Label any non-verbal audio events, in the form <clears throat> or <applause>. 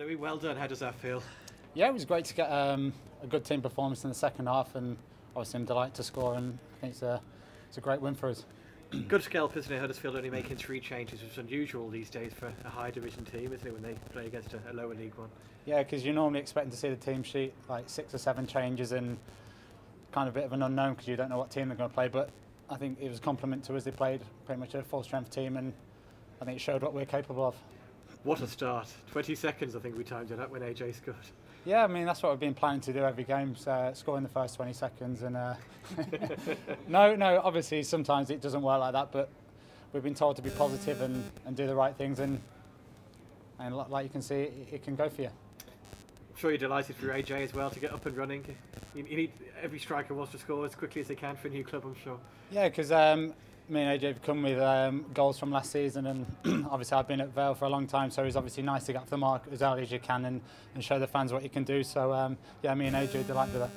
Louis, well done. How does that feel? Yeah, it was great to get um, a good team performance in the second half, and obviously I'm delighted to score, and I think it's a, it's a great win for us. <clears throat> Good scalp, isn't it? Huddersfield only making three changes, which is unusual these days for a high division team, isn't it, when they play against a, a lower league one? Yeah, because you're normally expecting to see the team sheet like six or seven changes and kind of a bit of an unknown because you don't know what team they're going to play. But I think it was a compliment to us. They played pretty much a full strength team, and I think it showed what we're capable of. What a start. 20 seconds, I think we timed it up when AJ scored. Yeah, I mean that's what we've been planning to do every game, so uh, score the first 20 seconds. And uh, <laughs> no, no, obviously sometimes it doesn't work like that, but we've been told to be positive and, and do the right things, and and like you can see, it, it can go for you. I'm sure you're delighted for AJ as well to get up and running. You, you need every striker wants to score as quickly as they can for a new club, I'm sure. Yeah, because um, me and AJ have come with um, goals from last season, and <clears throat> obviously I've been at Vale for a long time, so it's obviously nice to get to the mark as early as you can and, and show the fans what you can do. So um, yeah, me and AJ are delighted with that.